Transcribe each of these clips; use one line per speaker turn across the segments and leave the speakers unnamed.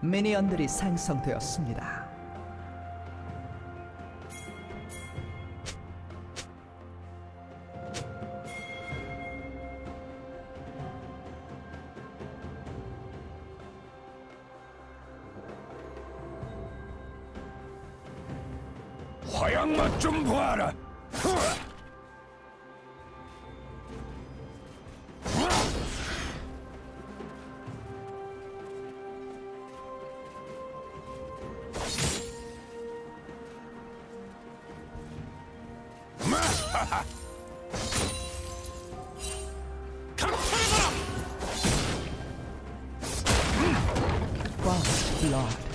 미니언들이 생성되었습니다. Blood.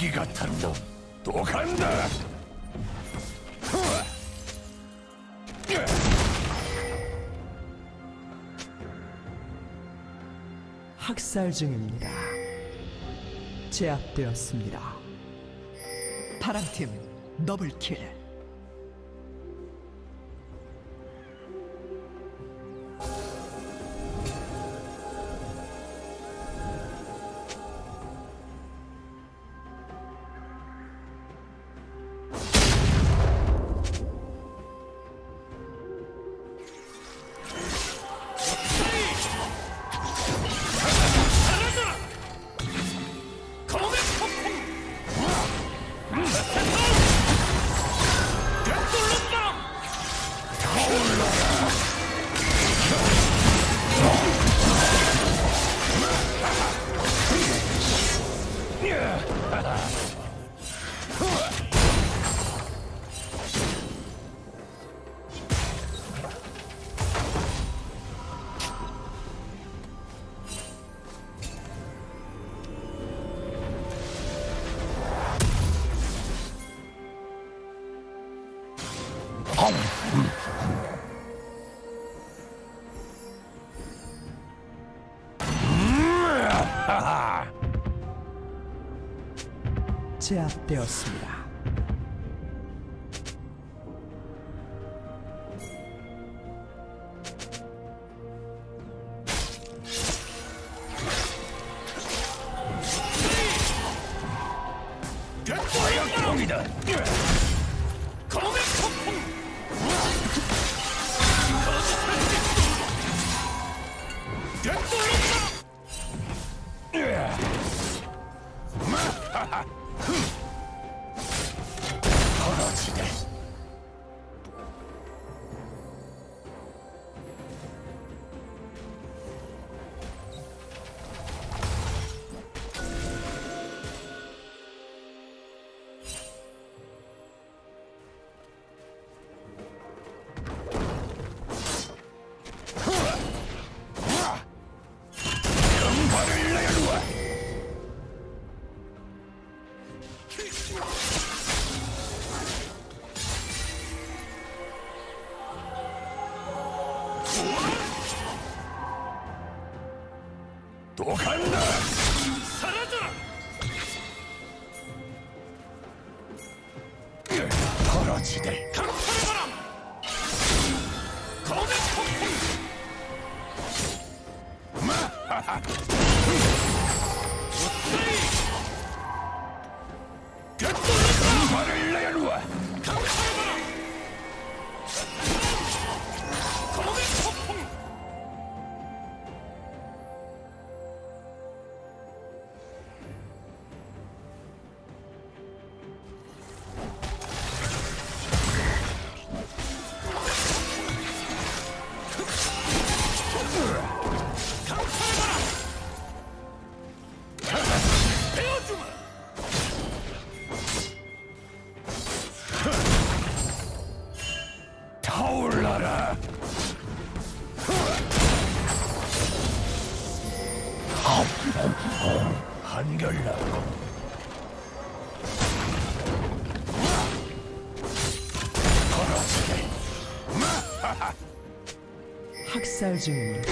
기 같은 놈또 간다.
학살 중입니다. 제압되었습니다. 파랑팀 더블킬. 제압되었습니다.
五感 Desert.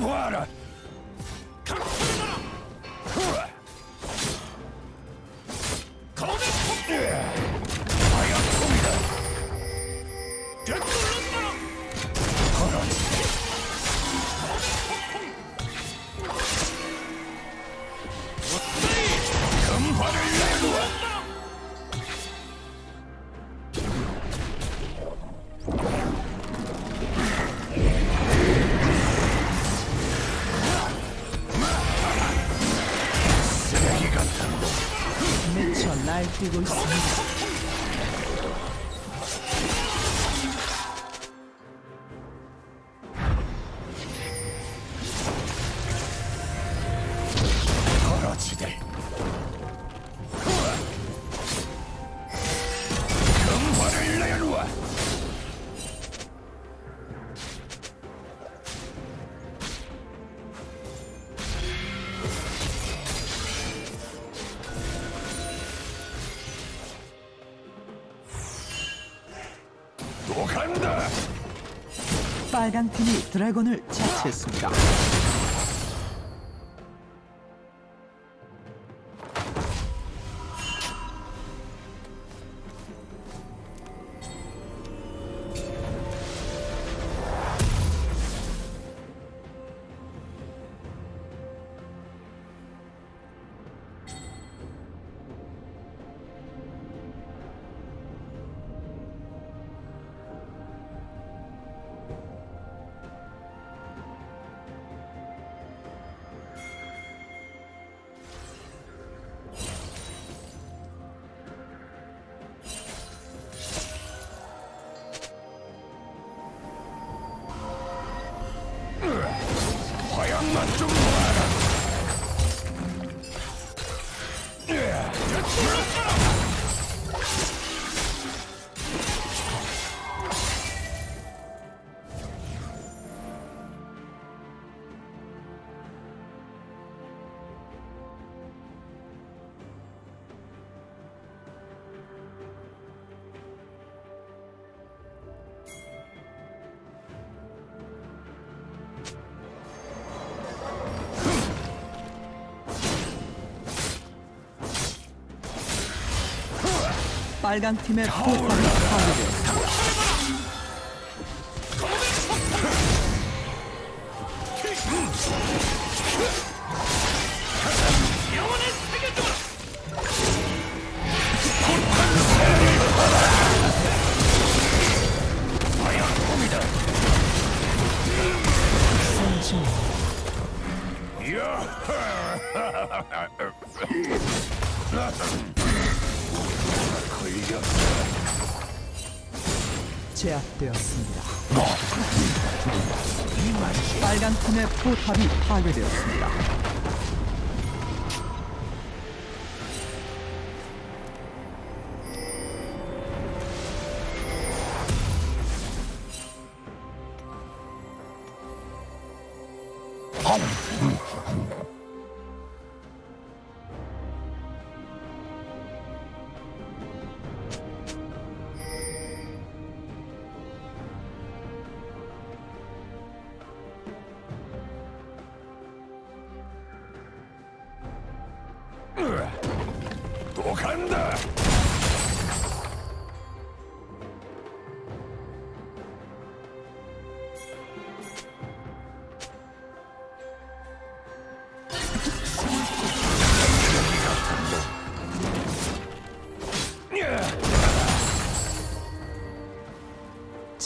화양
미쳐 날뛰고 빨강 팀이 드래곤을 처치했습니다. 빨강 팀의 포탑이 파괴되었습니다.
또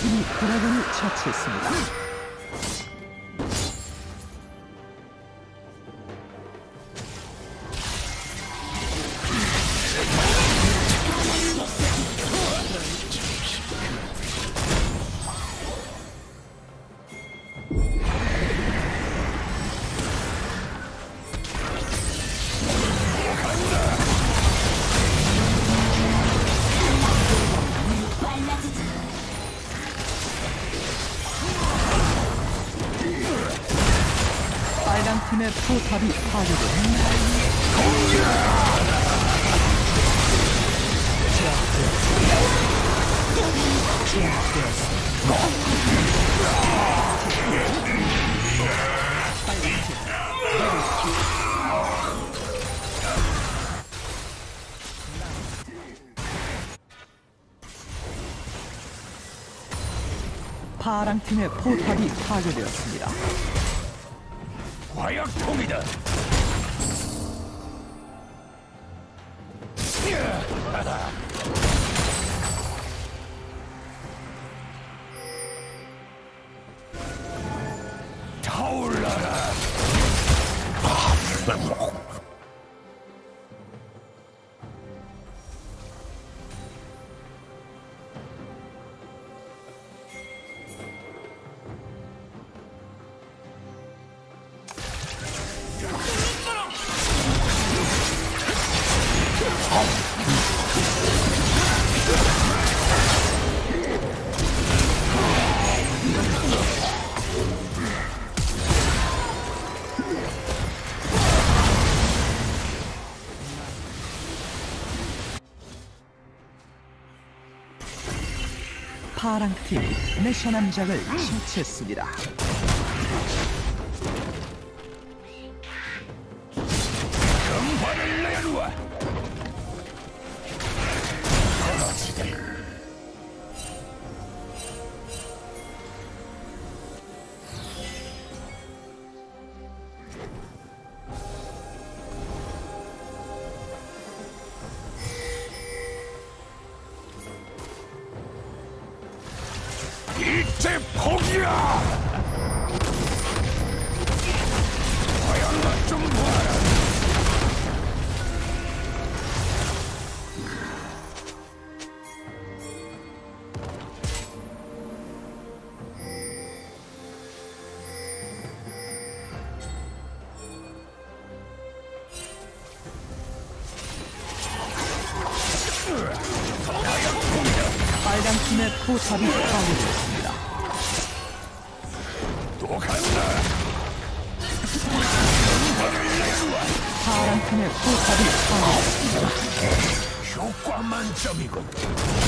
팀이 드래곤을 처치했습니다. 파랑 팀의 포탑이 파괴되었습니다.
화약통이다.
파랑 팀이 내셔 남작을 처치했습니다. 포탑이 파괴되었습니다.
또 간다!
파란 팀의 포탑이 파괴되었습니다.
효과 만점이군.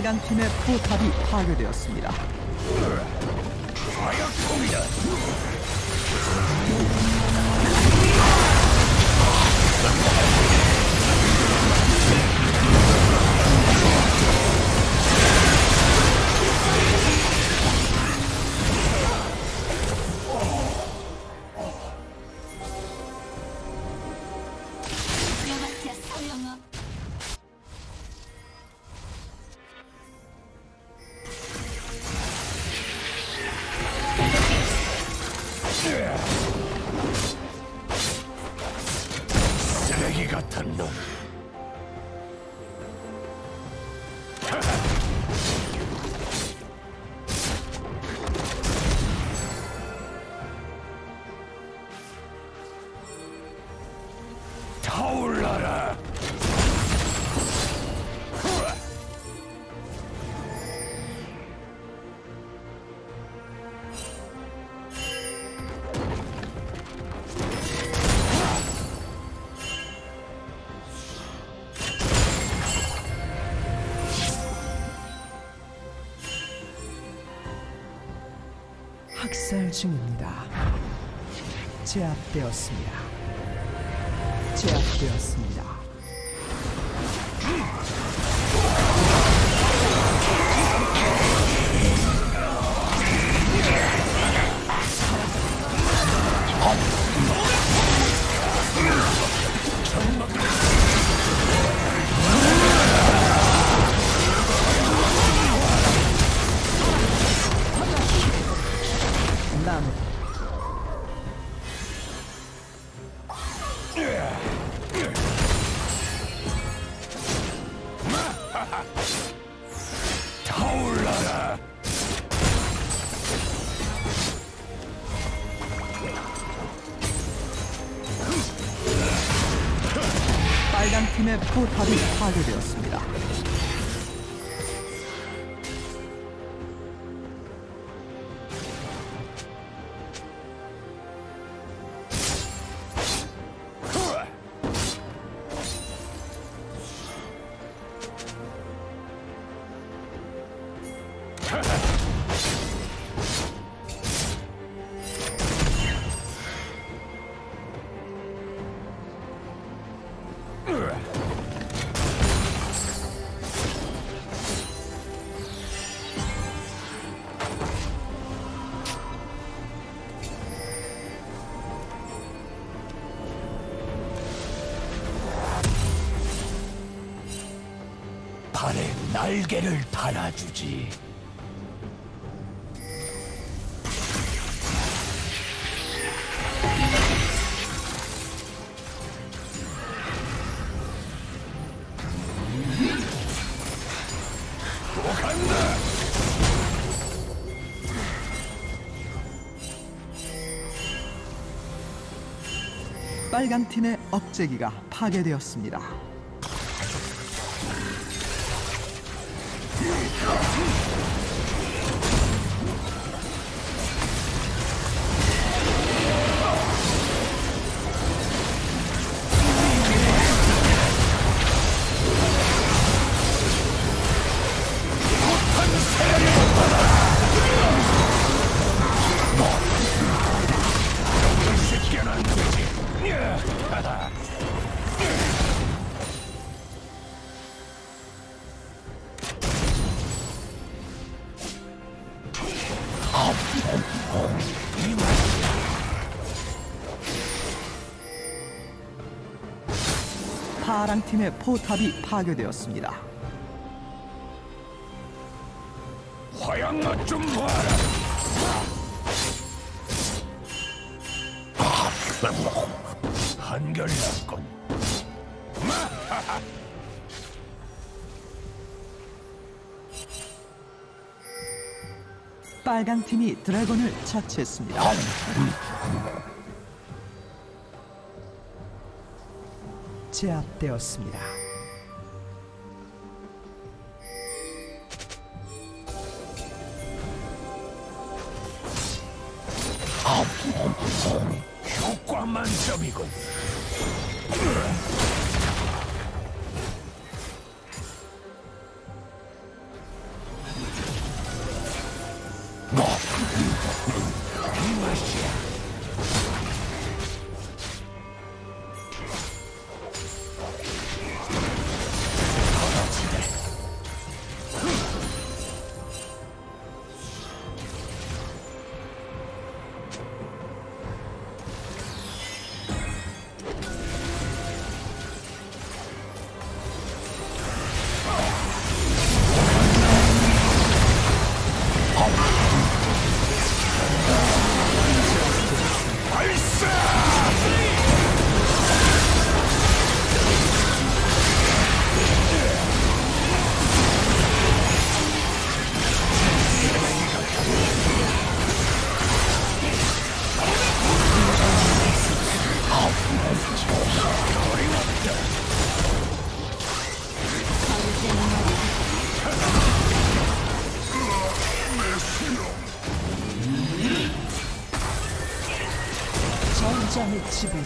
빨간 팀의 포탑이 파괴되었습니다.
쓰레
학살 중입니다. 제압되었습니다. 제압되었습니다.
날개를 달아주지
빨간 팀의 억제기가 파괴되었습니다. 파랑 팀의 포탑이 파괴되었습니다.
화양맛 좀 봐라. 한결났군.
빨강 팀이 드래곤을 처치했습니다. 제압되었습니다.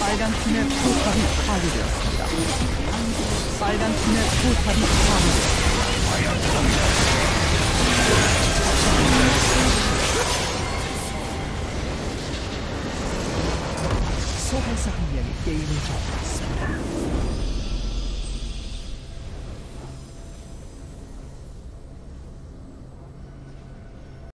빨간 팀의 포탑이 파괴되었습니다. 빨간 팀의 포탑이 파괴되었습니다. 소환사 한 명이 게임을 접었습니다.